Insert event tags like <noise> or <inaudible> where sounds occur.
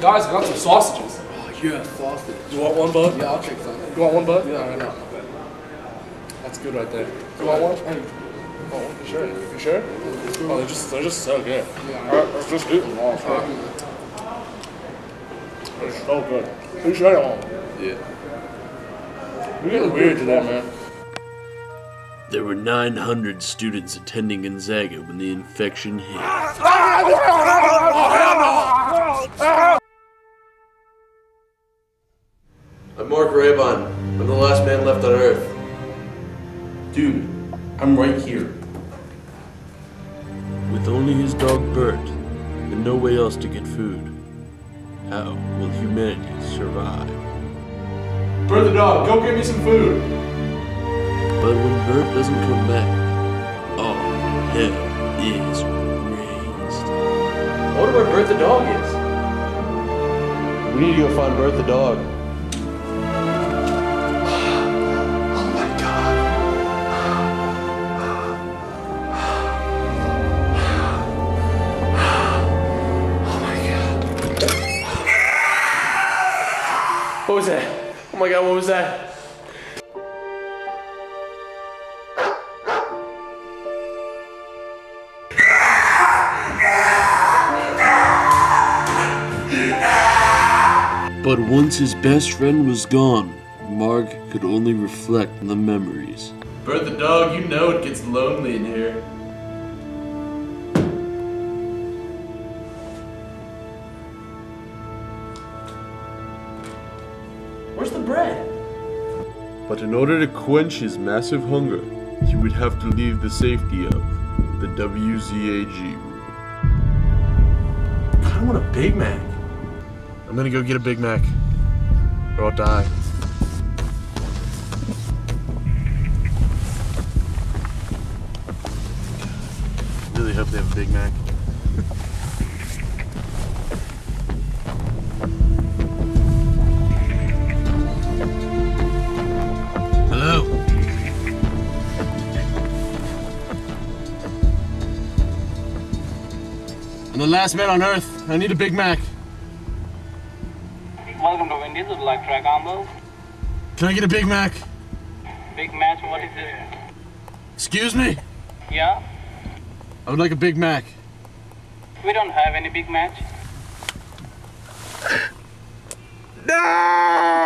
Guys, I got some sausages. Oh, yeah, sausage. You want one, bud? Yeah, I'll take some. You want one, bud? Yeah. Alright, no. That's good right there. You want one? Hey, you? You sure? You sure? Mm-hmm. Oh, they're just, they're just so good. Alright, let's just eat them all. They're so good. You sure you want one? Yeah. You're getting weird today, man. There were 900 students attending Gonzaga when the infection hit. Ah, Mark Rabon. I'm the last man left on Earth. Dude, I'm right here. With only his dog Bert and no way else to get food, how will humanity survive? Bert the dog, go get me some food. But when Bert doesn't come back, all hell is raised. I wonder where Bert the dog is. We need to go find Bert the dog. Was that? Oh my god, what was that? But once his best friend was gone, Mark could only reflect on the memories. Bert the dog, you know it gets lonely in here. Where's the bread? But in order to quench his massive hunger, he would have to leave the safety of the WZAG room. I want a Big Mac. I'm gonna go get a Big Mac. Or I'll die. Really hope they have a Big Mac. <laughs> the last man on Earth. I need a Big Mac. Welcome to Wendy's. Would like try combo? Can I get a Big Mac? Big match. What is it? Excuse me? Yeah. I would like a Big Mac. We don't have any big match. No!